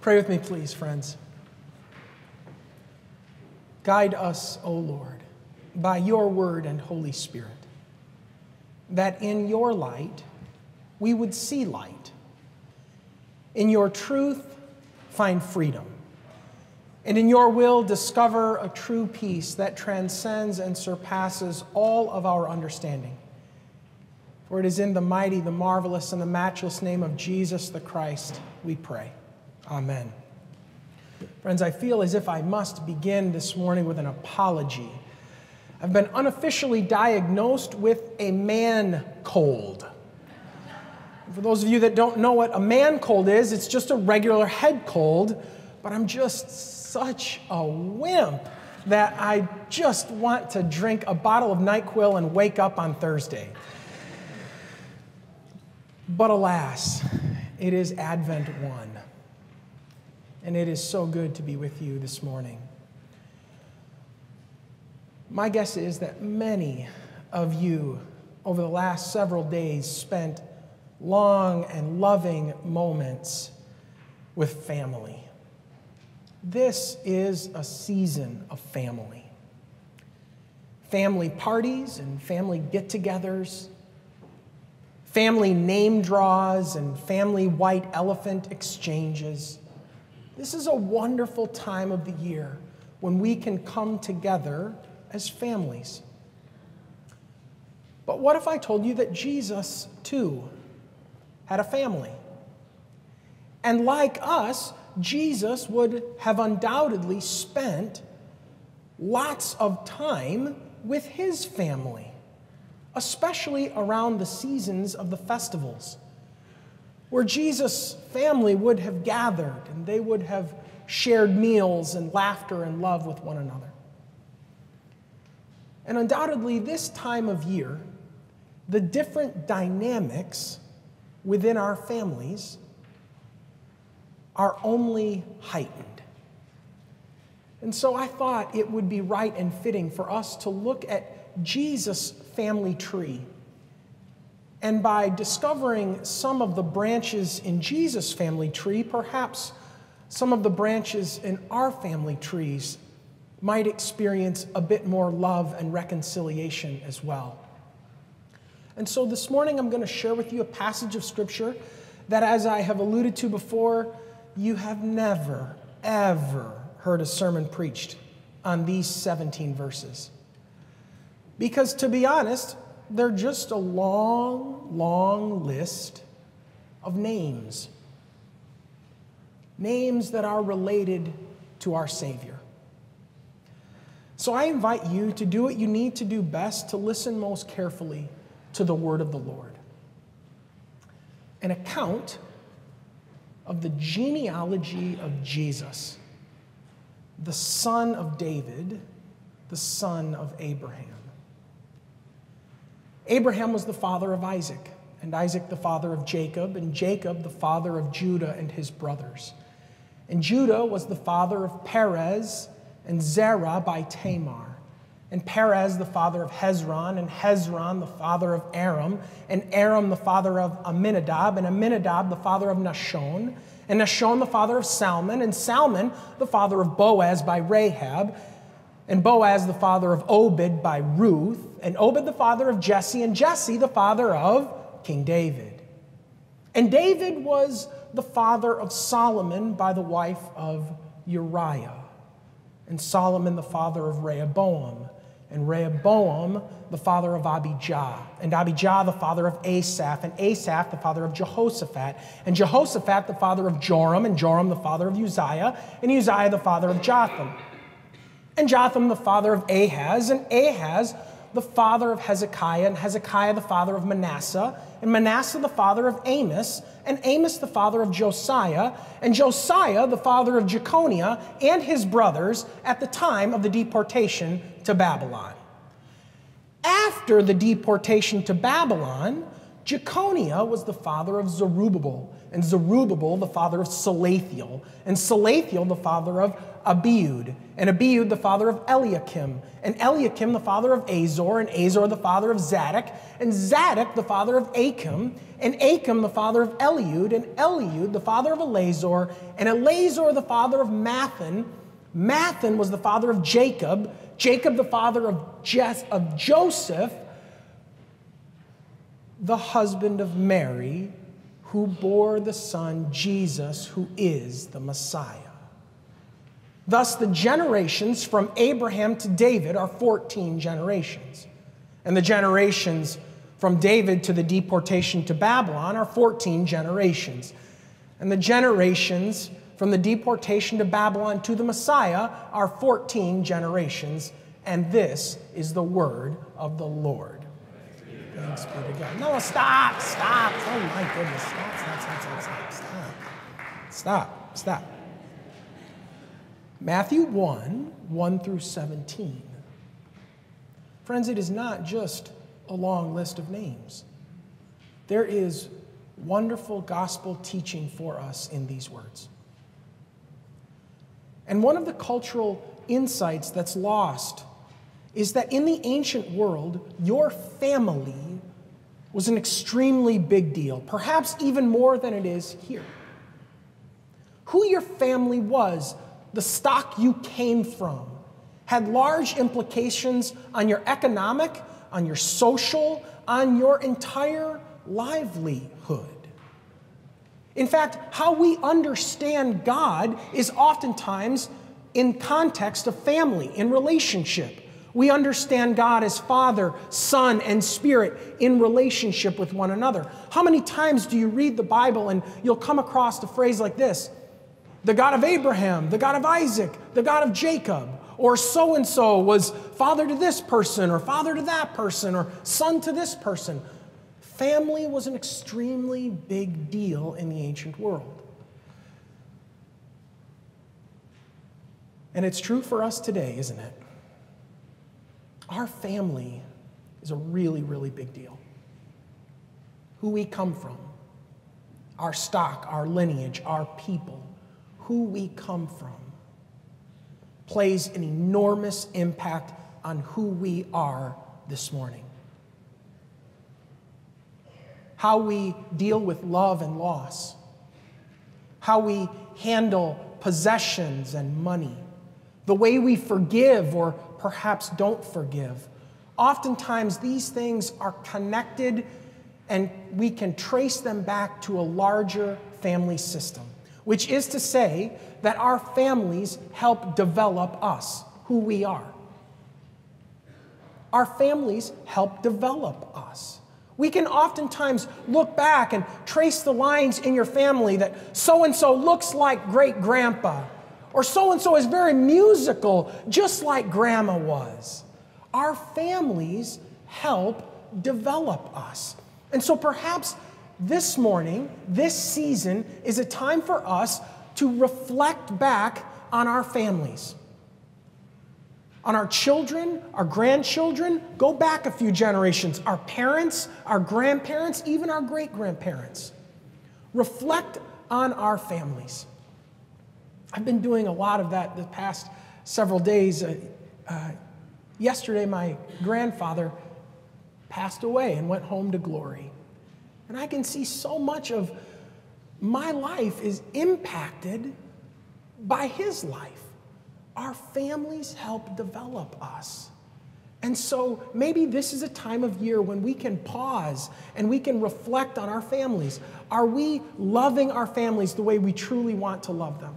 Pray with me, please, friends. Guide us, O Lord, by your word and Holy Spirit, that in your light we would see light, in your truth find freedom, and in your will discover a true peace that transcends and surpasses all of our understanding. For it is in the mighty, the marvelous, and the matchless name of Jesus the Christ we pray. Amen. Friends, I feel as if I must begin this morning with an apology. I've been unofficially diagnosed with a man cold. For those of you that don't know what a man cold is, it's just a regular head cold, but I'm just such a wimp that I just want to drink a bottle of NyQuil and wake up on Thursday. But alas, it is Advent 1 and it is so good to be with you this morning. My guess is that many of you over the last several days spent long and loving moments with family. This is a season of family. Family parties and family get togethers, family name draws and family white elephant exchanges this is a wonderful time of the year when we can come together as families. But what if I told you that Jesus, too, had a family? And like us, Jesus would have undoubtedly spent lots of time with his family, especially around the seasons of the festivals where Jesus' family would have gathered and they would have shared meals and laughter and love with one another. And undoubtedly, this time of year, the different dynamics within our families are only heightened. And so I thought it would be right and fitting for us to look at Jesus' family tree and by discovering some of the branches in Jesus' family tree, perhaps some of the branches in our family trees might experience a bit more love and reconciliation as well. And so this morning I'm going to share with you a passage of Scripture that, as I have alluded to before, you have never, ever heard a sermon preached on these 17 verses. Because to be honest, they're just a long, long list of names. Names that are related to our Savior. So I invite you to do what you need to do best to listen most carefully to the word of the Lord. An account of the genealogy of Jesus, the son of David, the son of Abraham. Abraham was the father of Isaac, and Isaac the father of Jacob, and Jacob the father of Judah and his brothers. And Judah was the father of Perez and Zerah by Tamar. And Perez the father of Hezron, and Hezron the father of Aram, and Aram the father of Amminadab, and Amminadab the father of Nahshon, and Nahshon the father of Salmon, and Salmon the father of Boaz by Rahab, and Boaz the father of Obed by Ruth, and Obed the father of Jesse, and Jesse the father of King David. And David was the father of Solomon by the wife of Uriah, and Solomon the father of Rehoboam, and Rehoboam the father of Abijah, and Abijah the father of Asaph, and Asaph the father of Jehoshaphat, and Jehoshaphat the father of Joram, and Joram the father of Uzziah, and Uzziah the father of Jotham and Jotham the father of Ahaz, and Ahaz the father of Hezekiah, and Hezekiah the father of Manasseh, and Manasseh the father of Amos, and Amos the father of Josiah, and Josiah the father of Jeconiah and his brothers at the time of the deportation to Babylon. After the deportation to Babylon, Jeconiah was the father of Zerubbabel, and Zerubbabel the father of Salathiel, and Salathiel the father of Abiud, and Abiud the father of Eliakim, and Eliakim the father of Azor, and Azor the father of Zadok, and Zadok the father of Achim, and Achim the father of Eliud, and Eliud the father of Elazar, and Elazar the father of Matthan. Matthan was the father of Jacob, Jacob the father of, Jess, of Joseph, the husband of Mary, who bore the son Jesus, who is the Messiah. Thus, the generations from Abraham to David are 14 generations. And the generations from David to the deportation to Babylon are 14 generations. And the generations from the deportation to Babylon to the Messiah are 14 generations. And this is the word of the Lord. Thanks be to God. No, stop, stop. Oh my goodness. Stop, stop, stop, stop, stop, stop. Stop, stop. Matthew 1 1 through 17. Friends, it is not just a long list of names, there is wonderful gospel teaching for us in these words. And one of the cultural insights that's lost is that in the ancient world, your family was an extremely big deal, perhaps even more than it is here. Who your family was, the stock you came from, had large implications on your economic, on your social, on your entire livelihood. In fact, how we understand God is oftentimes in context of family, in relationship. We understand God as Father, Son, and Spirit in relationship with one another. How many times do you read the Bible and you'll come across a phrase like this the God of Abraham, the God of Isaac, the God of Jacob, or so and so was father to this person, or father to that person, or son to this person? Family was an extremely big deal in the ancient world. And it's true for us today, isn't it? Our family is a really, really big deal. Who we come from, our stock, our lineage, our people, who we come from, plays an enormous impact on who we are this morning. How we deal with love and loss, how we handle possessions and money, the way we forgive or perhaps don't forgive. Oftentimes, these things are connected and we can trace them back to a larger family system, which is to say that our families help develop us, who we are. Our families help develop us. We can oftentimes look back and trace the lines in your family that so and so looks like great grandpa or so and so is very musical, just like grandma was. Our families help develop us. And so perhaps this morning, this season, is a time for us to reflect back on our families, on our children, our grandchildren. Go back a few generations, our parents, our grandparents, even our great grandparents. Reflect on our families. I've been doing a lot of that the past several days. Uh, uh, yesterday, my grandfather passed away and went home to glory. And I can see so much of my life is impacted by his life. Our families help develop us. And so maybe this is a time of year when we can pause and we can reflect on our families. Are we loving our families the way we truly want to love them?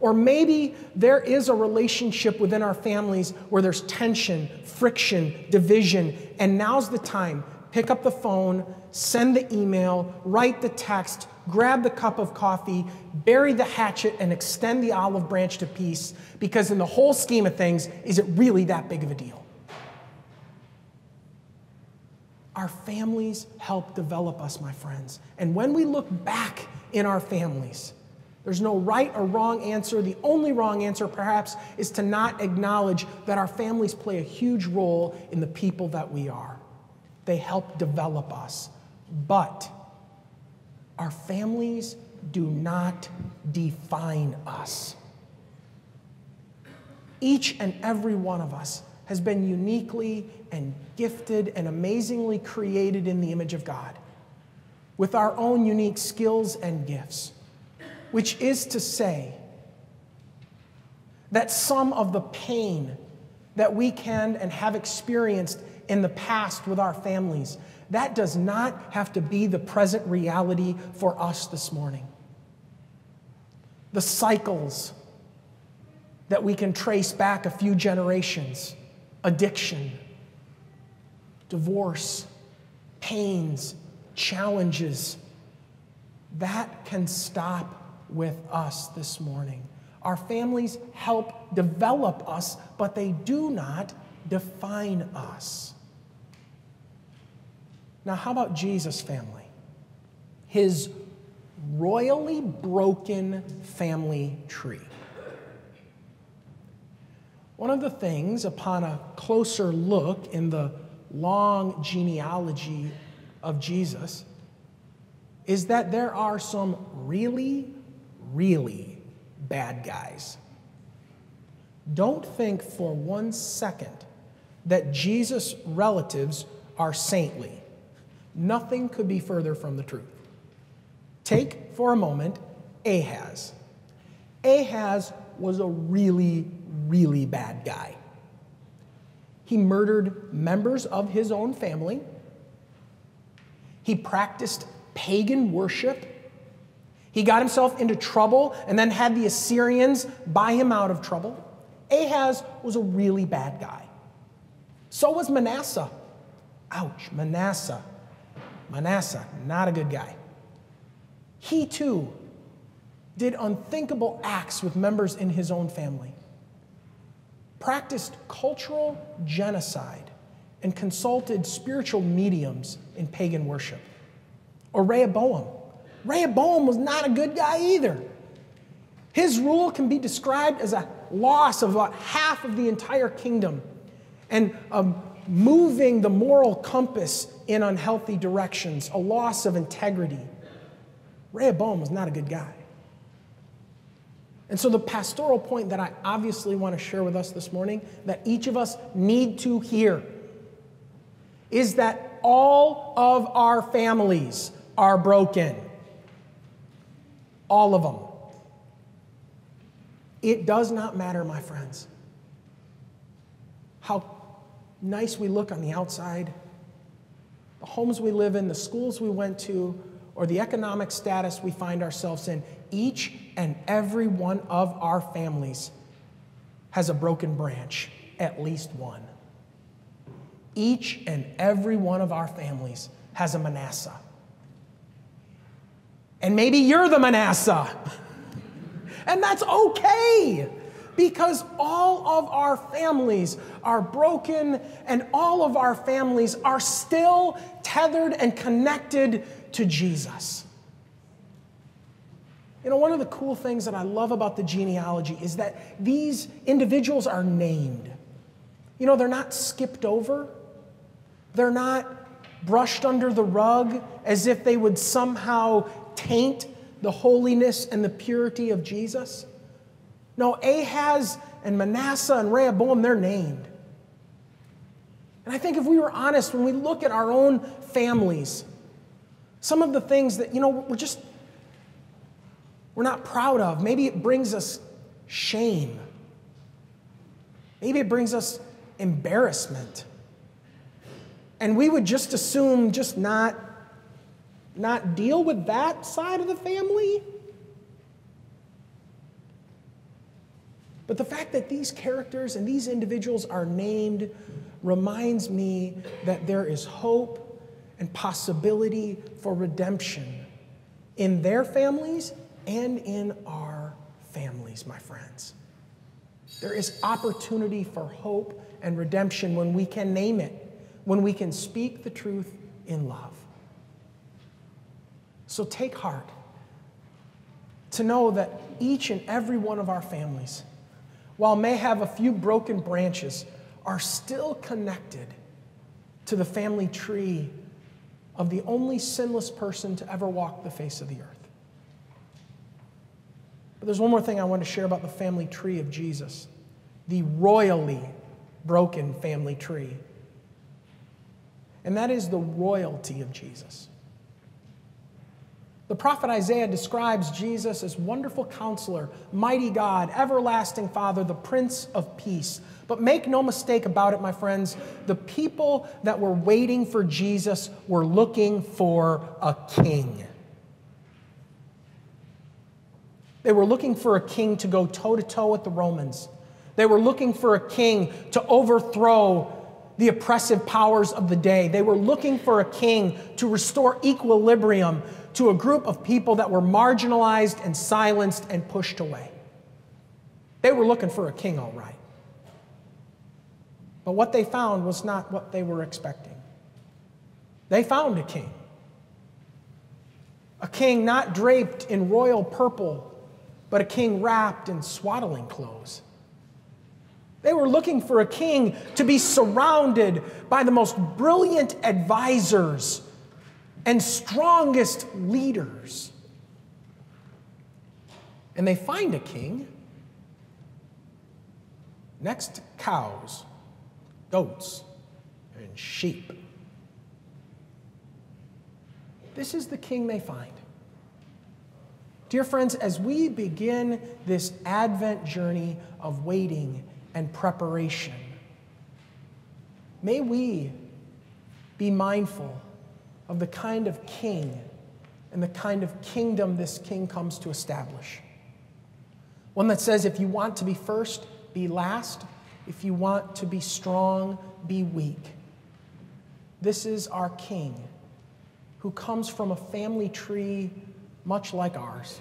Or maybe there is a relationship within our families where there's tension, friction, division, and now's the time. Pick up the phone, send the email, write the text, grab the cup of coffee, bury the hatchet, and extend the olive branch to peace because, in the whole scheme of things, is it really that big of a deal? Our families help develop us, my friends. And when we look back in our families, there's no right or wrong answer. The only wrong answer, perhaps, is to not acknowledge that our families play a huge role in the people that we are. They help develop us. But our families do not define us. Each and every one of us has been uniquely and gifted and amazingly created in the image of God with our own unique skills and gifts, which is to say, that some of the pain that we can and have experienced in the past with our families, that does not have to be the present reality for us this morning. The cycles that we can trace back a few generations addiction, divorce, pains, challenges that can stop with us this morning. Our families help develop us, but they do not define us. Now, how about Jesus' family? His royally broken family tree. One of the things, upon a closer look in the long genealogy of Jesus, is that there are some really, really bad guys. Don't think for one second that Jesus' relatives are saintly. Nothing could be further from the truth. Take for a moment Ahaz. Ahaz was a really, really bad guy. He murdered members of his own family. He practiced pagan worship he got himself into trouble and then had the Assyrians buy him out of trouble. Ahaz was a really bad guy. So was Manasseh. Ouch, Manasseh. Manasseh, not a good guy. He too did unthinkable acts with members in his own family, practiced cultural genocide, and consulted spiritual mediums in pagan worship. Or Rehoboam Rehoboam was not a good guy either. His rule can be described as a loss of about half of the entire kingdom and um, moving the moral compass in unhealthy directions, a loss of integrity. Rehoboam was not a good guy. And so, the pastoral point that I obviously want to share with us this morning, that each of us need to hear, is that all of our families are broken. All of them. It does not matter, my friends, how nice we look on the outside, the homes we live in, the schools we went to, or the economic status we find ourselves in. Each and every one of our families has a broken branch, at least one. Each and every one of our families has a Manasseh. And maybe you're the Manasseh. And that's okay because all of our families are broken and all of our families are still tethered and connected to Jesus. You know, one of the cool things that I love about the genealogy is that these individuals are named. You know, they're not skipped over, they're not brushed under the rug as if they would somehow taint the holiness and the purity of Jesus? No, Ahaz and Manasseh and Rehoboam, they're named. And I think if we were honest, when we look at our own families, some of the things that, you know, we're just, we're not proud of, maybe it brings us shame. Maybe it brings us embarrassment. And we would just assume just not not deal with that side of the family? But the fact that these characters and these individuals are named reminds me that there is hope and possibility for redemption in their families and in our families, my friends. There is opportunity for hope and redemption when we can name it, when we can speak the truth in love. So take heart to know that each and every one of our families, while may have a few broken branches, are still connected to the family tree of the only sinless person to ever walk the face of the earth. But there's one more thing I want to share about the family tree of Jesus. the royally broken family tree. And that is the royalty of Jesus. The prophet Isaiah describes Jesus as wonderful counselor, mighty God, everlasting Father, the Prince of Peace. But make no mistake about it, my friends, the people that were waiting for Jesus were looking for a king. They were looking for a king to go toe to toe with the Romans. They were looking for a king to overthrow the oppressive powers of the day. They were looking for a king to restore equilibrium to a group of people that were marginalized and silenced and pushed away. They were looking for a king, all right. But what they found was not what they were expecting. They found a king. A king not draped in royal purple, but a king wrapped in swaddling clothes. They were looking for a king to be surrounded by the most brilliant advisors and strongest leaders. And they find a king next cows, goats, and sheep. This is the king they find. Dear friends, as we begin this Advent journey of waiting and preparation. May we be mindful of the kind of king and the kind of kingdom this king comes to establish. One that says, if you want to be first, be last. If you want to be strong, be weak. This is our king who comes from a family tree much like ours,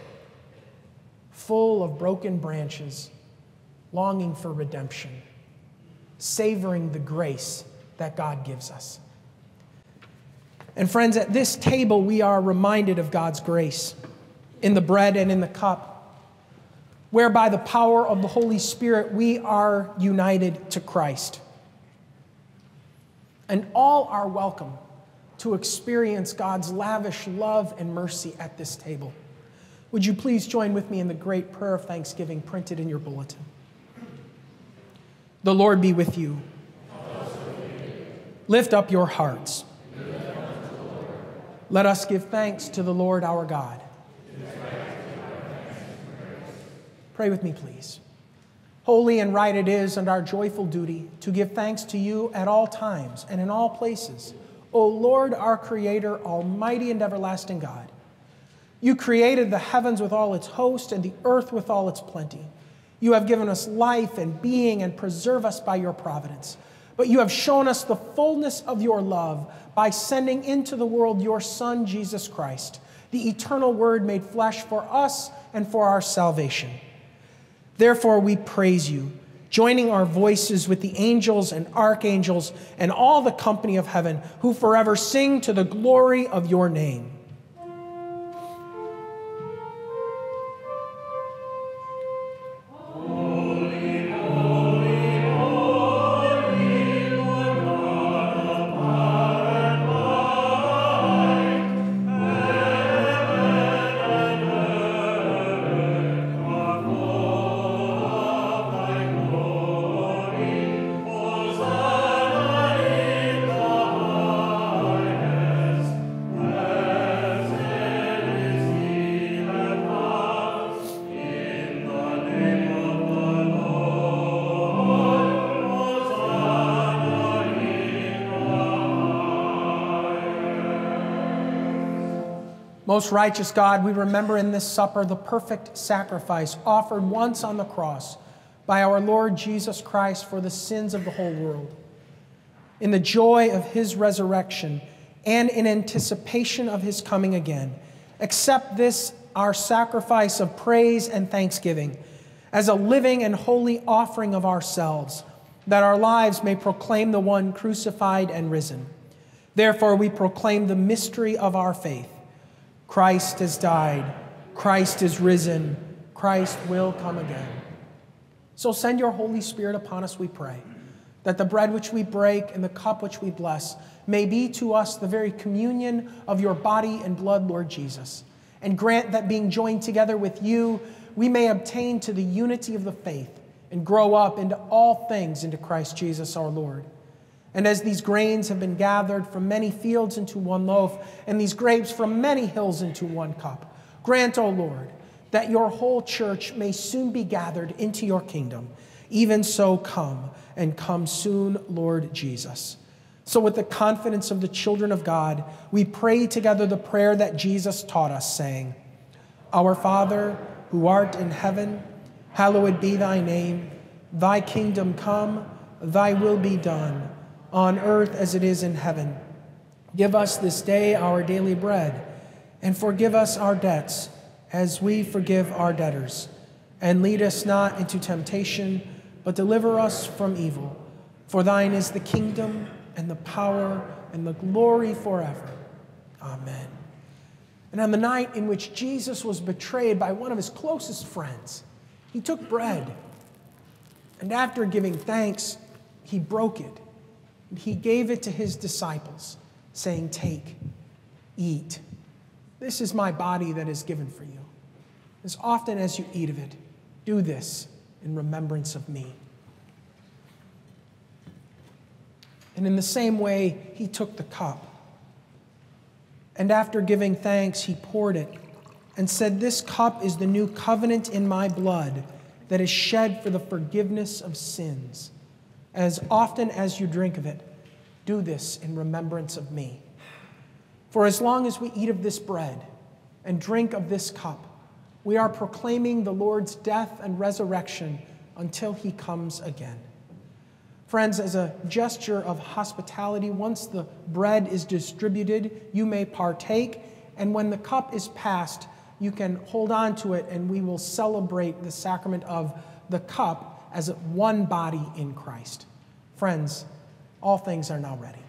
full of broken branches longing for redemption, savoring the grace that God gives us. And friends, at this table, we are reminded of God's grace in the bread and in the cup, whereby the power of the Holy Spirit we are united to Christ. And all are welcome to experience God's lavish love and mercy at this table. Would you please join with me in the great prayer of thanksgiving printed in your bulletin? The Lord be with you. Lift up your hearts. Let us give thanks to the Lord our God. Pray with me, please. Holy and right it is, and our joyful duty, to give thanks to you at all times and in all places, O Lord, our Creator, Almighty and everlasting God. You created the heavens with all its host and the earth with all its plenty. You have given us life and being and preserve us by your providence. But you have shown us the fullness of your love by sending into the world your Son, Jesus Christ, the eternal Word made flesh for us and for our salvation. Therefore, we praise you, joining our voices with the angels and archangels and all the company of heaven who forever sing to the glory of your name. Most righteous God, we remember in this supper the perfect sacrifice offered once on the cross by our Lord Jesus Christ for the sins of the whole world. In the joy of his resurrection and in anticipation of his coming again, accept this, our sacrifice of praise and thanksgiving, as a living and holy offering of ourselves, that our lives may proclaim the one crucified and risen. Therefore, we proclaim the mystery of our faith. Christ has died. Christ is risen. Christ will come again. So send your Holy Spirit upon us, we pray, that the bread which we break and the cup which we bless may be to us the very communion of your body and blood, Lord Jesus. And grant that being joined together with you, we may obtain to the unity of the faith and grow up into all things into Christ Jesus our Lord. And as these grains have been gathered from many fields into one loaf, and these grapes from many hills into one cup, grant, O Lord, that your whole church may soon be gathered into your kingdom. Even so, come, and come soon, Lord Jesus. So, with the confidence of the children of God, we pray together the prayer that Jesus taught us, saying, Our Father, who art in heaven, hallowed be thy name. Thy kingdom come, thy will be done on earth as it is in heaven. Give us this day our daily bread, and forgive us our debts as we forgive our debtors. And lead us not into temptation, but deliver us from evil. For thine is the kingdom, and the power, and the glory forever. Amen. And on the night in which Jesus was betrayed by one of his closest friends, he took bread, and after giving thanks, he broke it he gave it to his disciples, saying, Take, eat. This is my body that is given for you. As often as you eat of it, do this in remembrance of me. And in the same way, he took the cup. And after giving thanks, he poured it and said, This cup is the new covenant in my blood that is shed for the forgiveness of sins. As often as you drink of it, do this in remembrance of me. For as long as we eat of this bread and drink of this cup, we are proclaiming the Lord's death and resurrection until he comes again. Friends, as a gesture of hospitality, once the bread is distributed, you may partake, and when the cup is passed, you can hold on to it, and we will celebrate the sacrament of the cup as one body in Christ. Friends, all things are now ready.